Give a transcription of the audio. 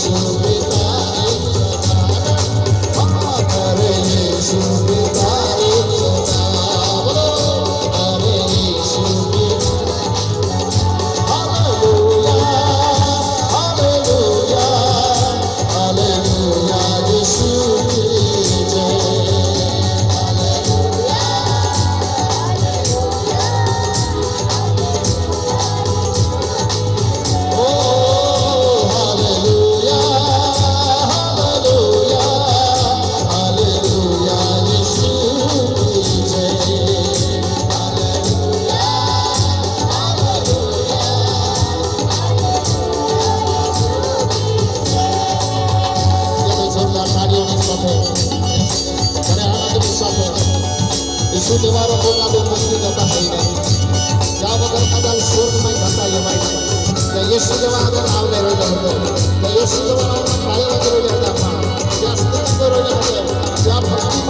Oh. सुधवार कोणाला मुक्ती जाता काही नाही। त्या वगैरे कदाल सोड नाही जाता ये माहिती त्या यशुदेवाला नाव लिहिलेलं होतं त्या यशुदेवाला पायाला केलेल्या त्या जास्त करून त्या भक्ती